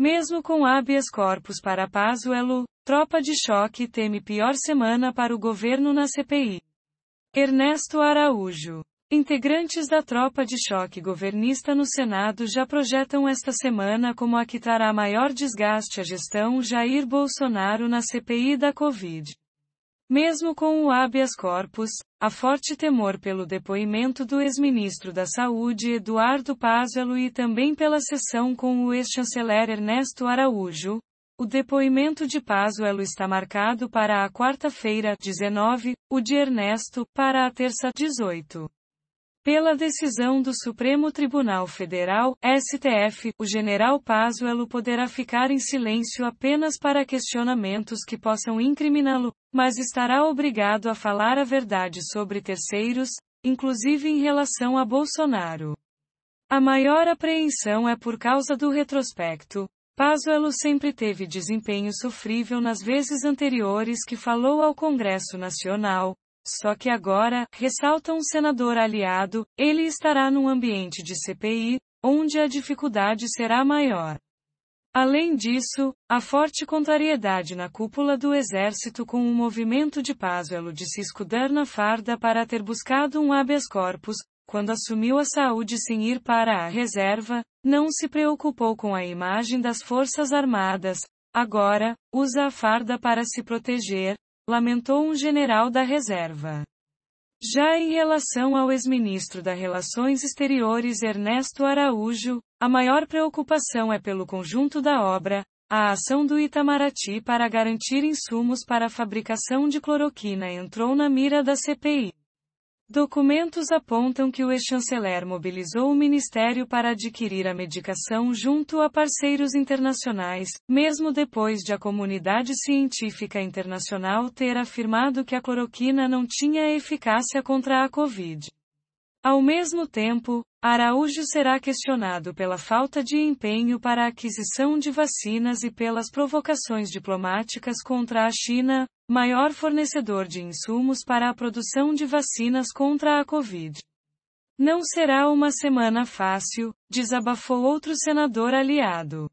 Mesmo com habeas corpus para Pazuello, tropa de choque teme pior semana para o governo na CPI. Ernesto Araújo. Integrantes da tropa de choque governista no Senado já projetam esta semana como a que trará maior desgaste à gestão Jair Bolsonaro na CPI da Covid. Mesmo com o habeas corpus, há forte temor pelo depoimento do ex-ministro da Saúde Eduardo Pazuello e também pela sessão com o ex-chanceler Ernesto Araújo. O depoimento de Pazuello está marcado para a quarta-feira, 19, o de Ernesto, para a terça, 18. Pela decisão do Supremo Tribunal Federal, STF, o general Pazuello poderá ficar em silêncio apenas para questionamentos que possam incriminá-lo, mas estará obrigado a falar a verdade sobre terceiros, inclusive em relação a Bolsonaro. A maior apreensão é por causa do retrospecto. Pazuello sempre teve desempenho sofrível nas vezes anteriores que falou ao Congresso Nacional, só que agora, ressalta um senador aliado, ele estará num ambiente de CPI, onde a dificuldade será maior. Além disso, há forte contrariedade na cúpula do exército com o movimento de Pazuello de se escudar na farda para ter buscado um habeas corpus, quando assumiu a saúde sem ir para a reserva, não se preocupou com a imagem das Forças Armadas, agora, usa a farda para se proteger, lamentou um general da reserva. Já em relação ao ex-ministro das Relações Exteriores Ernesto Araújo, a maior preocupação é pelo conjunto da obra, a ação do Itamaraty para garantir insumos para a fabricação de cloroquina entrou na mira da CPI. Documentos apontam que o ex-chanceler mobilizou o ministério para adquirir a medicação junto a parceiros internacionais, mesmo depois de a comunidade científica internacional ter afirmado que a cloroquina não tinha eficácia contra a Covid. Ao mesmo tempo, Araújo será questionado pela falta de empenho para a aquisição de vacinas e pelas provocações diplomáticas contra a China, maior fornecedor de insumos para a produção de vacinas contra a Covid. Não será uma semana fácil, desabafou outro senador aliado.